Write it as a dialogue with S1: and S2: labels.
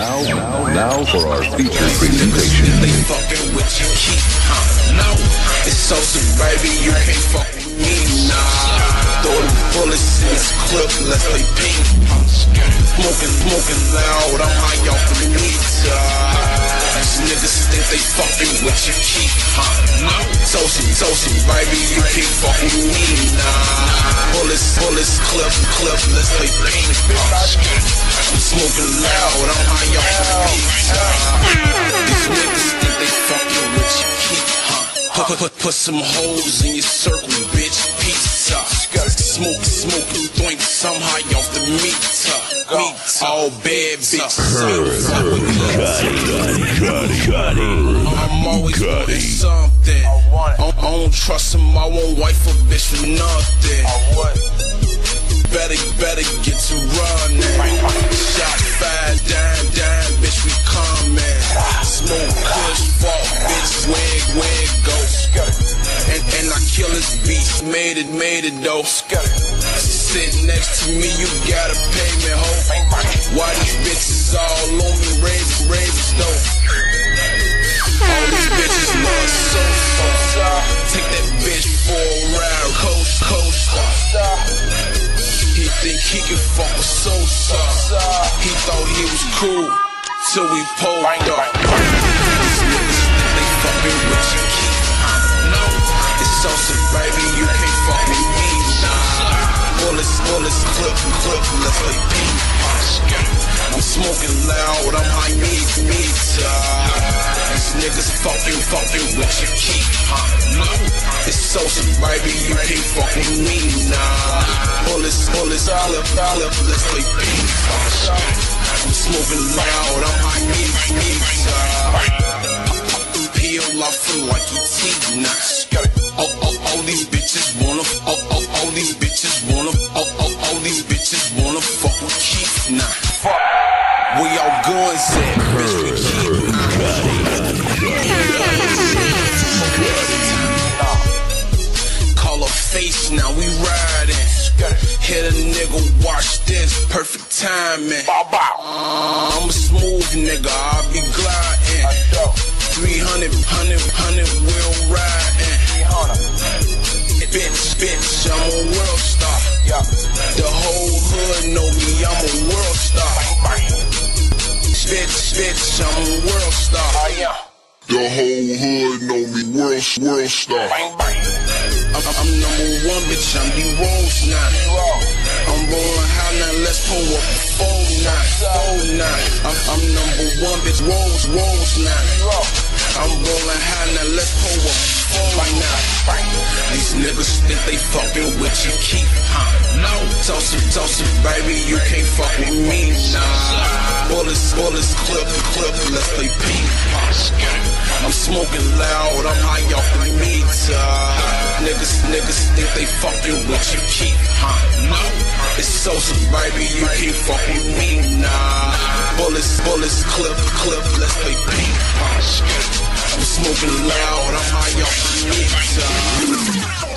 S1: Now, now, now for our feature presentation.
S2: They fucking with huh? No, it's so you can't fuck with me, nah. Throw bullets in this clip, let's play pong. Smoking, smoking loud, I'm think they fucking with you, keep, huh? No, Sosa, Sosa, baby, you can't fuck with me, nah. Bullets, bullets, clip, clip, let's play pong. I'm smoking loud, I'm high off the meter. These niggas think they fucking with you, keep, huh? Put, put, put, some holes in your circle, bitch, pizza. Smoke, smoke, some high off the meter. Meter, all bad bitches. I'm always wanting something. I don't trust him, I won't wife a bitch for nothing. Better, better get to running. Shot five, dime, dime, bitch, we coming. Smoke, push, fuck, bitch, wig, wig, go. And, and I kill this beast, made it, made it, though. Sit next to me, you gotta pay me, ho. Why these bitches all on thought he was cool till we pulled up. These niggas think they fucking keep. No, it's Sosa, baby, you can't fuck with me. Bullets, bullets, clip, clip, let's play. I'm smoking loud, I'm high need meter. These niggas fucking, fucking with you, keep? No, it's Sosa, baby, you can't fuck with me, nah. Bullets, bullets, clip, clip, let's play pong. I'm smoking loud, I'm need meter. Peel off feel like you teeth nuts. All, all, all these bitches wanna, all, all, all these bitches wanna, all, all, all these bitches wanna fuck with Keef now. Where y'all guns at? Bitch, we keep Call her face now, we riding. Hit a nigga, watch this, perfect timing. Uh, I'm a smooth nigga, I'll be gliding. 300, 100, 100, wheel riding. Bitch, bitch, I'm a world star. The whole hood know me, I'm a world star. Bitch, bitch, I'm a world star.
S3: The whole hood know me, world, world star.
S2: I'm, I'm number one, bitch, I'm the rose now. I'm rolling high now, let's pull up a four nine, four nine. I'm, I'm number one, bitch, rose, rose now. I'm rolling high now, let's pull up a four nine. These niggas think they fucking with you, keep, huh? No, toss it, toss it, baby, you can't fuck with me, nah. Bullets, bullets, clip, clip, let's play ping pong. Smoking loud, I'm high off the meter. Niggas, niggas think they fucking with you, keep, huh? No, it's so baby, you can't fuck with me, nah. Bullets, bullets, clip, clip, let's play ping pong. I'm smoking loud, I'm high off the meter.